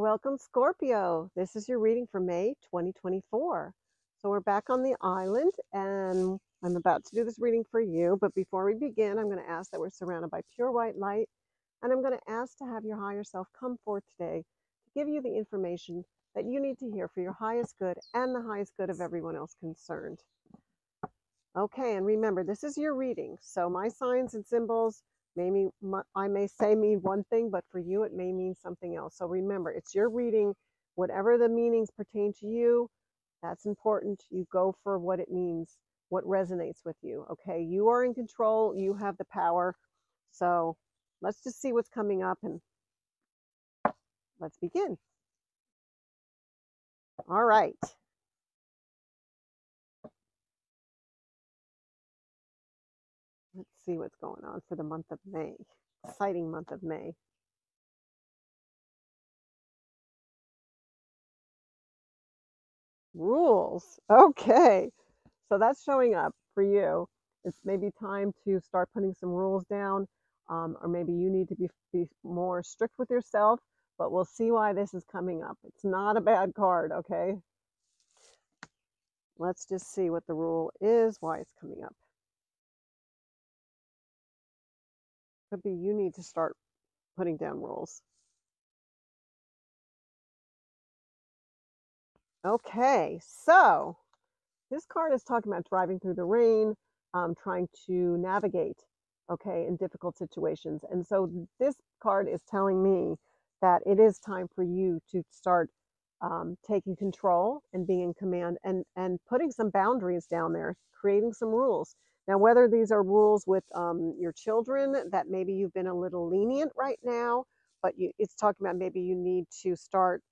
Welcome, Scorpio. This is your reading for May 2024. So we're back on the island and I'm about to do this reading for you. But before we begin, I'm going to ask that we're surrounded by pure white light. And I'm going to ask to have your higher self come forth today to give you the information that you need to hear for your highest good and the highest good of everyone else concerned. Okay, and remember, this is your reading. So my signs and symbols Maybe I may say mean one thing, but for you it may mean something else. So remember, it's your reading. Whatever the meanings pertain to you, that's important. You go for what it means, what resonates with you. Okay, you are in control. You have the power. So let's just see what's coming up and let's begin. All right. See what's going on for the month of May. Exciting month of May. Rules. Okay. So that's showing up for you. It's maybe time to start putting some rules down, um, or maybe you need to be, be more strict with yourself, but we'll see why this is coming up. It's not a bad card, okay? Let's just see what the rule is, why it's coming up. Could be you need to start putting down rules. Okay, so this card is talking about driving through the rain, um, trying to navigate, okay, in difficult situations. And so this card is telling me that it is time for you to start um, taking control and being in command and, and putting some boundaries down there, creating some rules. Now, whether these are rules with um, your children that maybe you've been a little lenient right now, but you, it's talking about maybe you need to start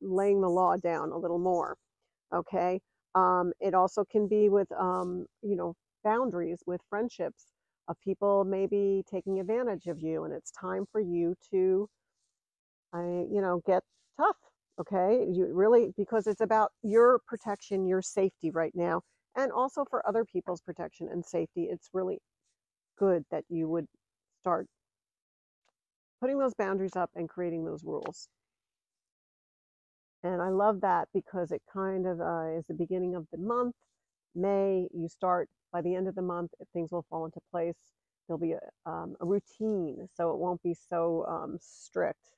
laying the law down a little more. Okay. Um, it also can be with, um, you know, boundaries with friendships of people maybe taking advantage of you, and it's time for you to, I, you know, get tough. Okay. You really, because it's about your protection, your safety right now and also for other people's protection and safety, it's really good that you would start putting those boundaries up and creating those rules. And I love that because it kind of uh, is the beginning of the month. May, you start by the end of the month, things will fall into place. There'll be a, um, a routine, so it won't be so um, strict.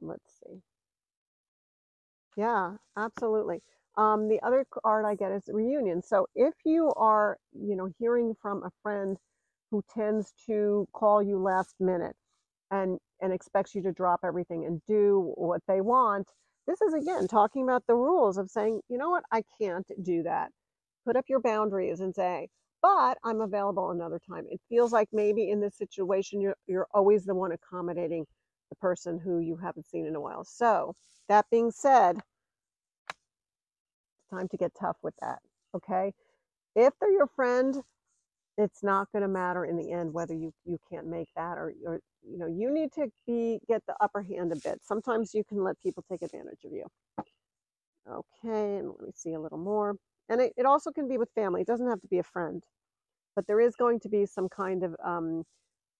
Let's see. Yeah, absolutely. Um, the other card I get is reunion. So if you are, you know, hearing from a friend who tends to call you last minute and and expects you to drop everything and do what they want, this is again talking about the rules of saying, you know what, I can't do that. Put up your boundaries and say, but I'm available another time. It feels like maybe in this situation you're you're always the one accommodating the person who you haven't seen in a while. So that being said, it's time to get tough with that. Okay. If they're your friend, it's not going to matter in the end whether you, you can't make that or, or, you know, you need to be, get the upper hand a bit. Sometimes you can let people take advantage of you. Okay. And let me see a little more. And it, it also can be with family. It doesn't have to be a friend, but there is going to be some kind of, um,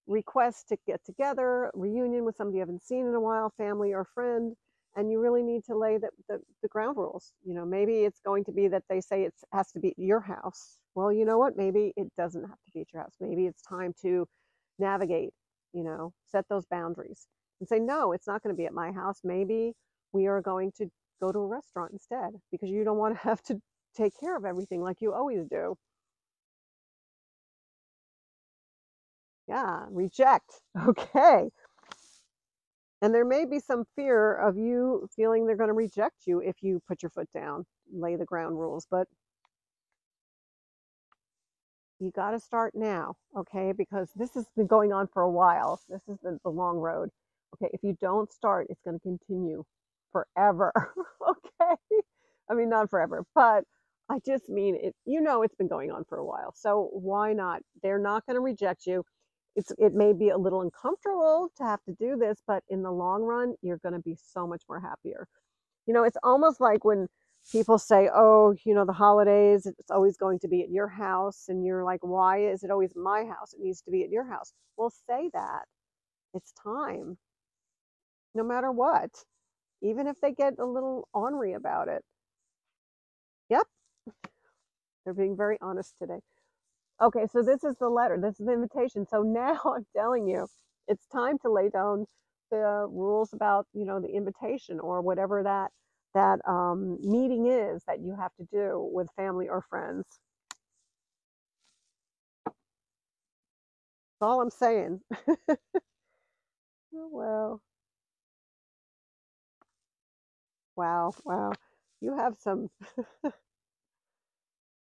request to get together, reunion with somebody you haven't seen in a while, family or friend, and you really need to lay the, the, the, ground rules. You know, maybe it's going to be that they say it has to be your house. Well, you know what? Maybe it doesn't have to be at your house. Maybe it's time to navigate, you know, set those boundaries and say, no, it's not going to be at my house. Maybe we are going to go to a restaurant instead because you don't want to have to take care of everything like you always do. Yeah, reject. Okay. And there may be some fear of you feeling they're going to reject you if you put your foot down, lay the ground rules. But you got to start now, okay? Because this has been going on for a while. This is the, the long road. Okay, if you don't start, it's going to continue forever, okay? I mean, not forever, but I just mean it, you know, it's been going on for a while. So why not? They're not going to reject you it's it may be a little uncomfortable to have to do this, but in the long run, you're going to be so much more happier. You know, it's almost like when people say, "Oh, you know, the holidays, it's always going to be at your house," and you're like, "Why is it always my house? It needs to be at your house." Well, say that. It's time. No matter what. even if they get a little ornery about it. Yep. They're being very honest today. Okay, so this is the letter. This is the invitation. So now I'm telling you, it's time to lay down the rules about, you know, the invitation or whatever that that um, meeting is that you have to do with family or friends. That's all I'm saying. oh, well. Wow, wow. You have some.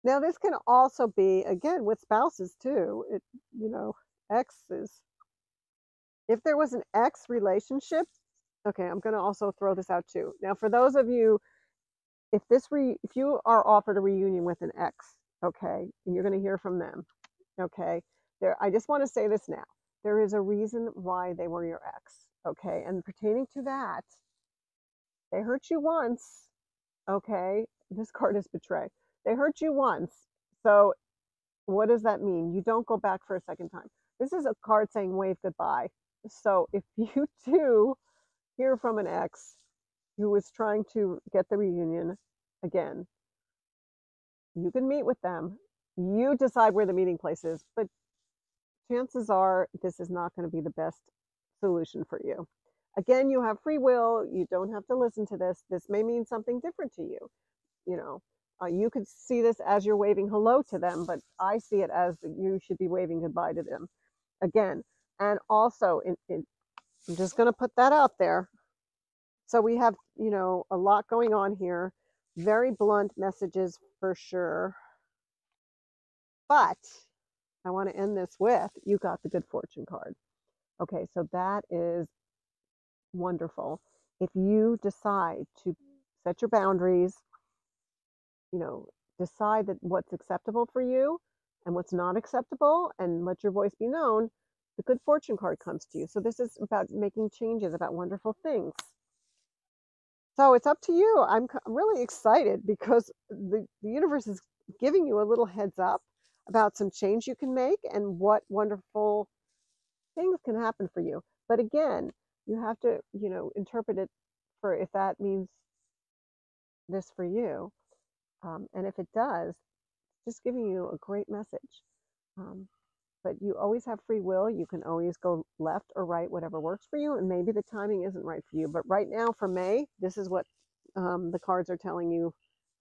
now, this can also be, again, with spouses too. It, you know, exes. If there was an ex relationship, okay, I'm going to also throw this out too. Now, for those of you, if this re, if you are offered a reunion with an ex, okay, and you're going to hear from them, okay, there, I just want to say this now. There is a reason why they were your ex, okay, and pertaining to that, they hurt you once. Okay. This card is betray. They hurt you once. So what does that mean? You don't go back for a second time. This is a card saying wave goodbye. So if you do hear from an ex who is trying to get the reunion again, you can meet with them. You decide where the meeting place is, but chances are this is not going to be the best solution for you. Again, you have free will. You don't have to listen to this. This may mean something different to you. You know, uh, you could see this as you're waving hello to them, but I see it as you should be waving goodbye to them. Again, and also, in, in, I'm just going to put that out there. So we have, you know, a lot going on here. Very blunt messages for sure. But I want to end this with you got the good fortune card. Okay, so that is wonderful. If you decide to set your boundaries, you know, decide that what's acceptable for you and what's not acceptable and let your voice be known, the good fortune card comes to you. So this is about making changes, about wonderful things. So it's up to you. I'm really excited because the, the universe is giving you a little heads up about some change you can make and what wonderful things can happen for you. But again, you have to, you know, interpret it for if that means this for you. Um, and if it does, just giving you a great message. Um, but you always have free will. You can always go left or right, whatever works for you. And maybe the timing isn't right for you. But right now, for May, this is what um, the cards are telling you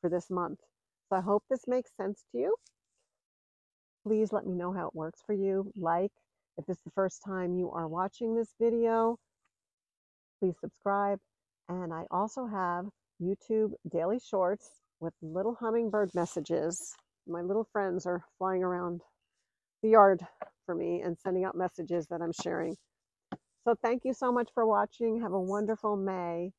for this month. So I hope this makes sense to you. Please let me know how it works for you. Like, if this is the first time you are watching this video, please subscribe. And I also have YouTube daily shorts with little hummingbird messages. My little friends are flying around the yard for me and sending out messages that I'm sharing. So thank you so much for watching. Have a wonderful May.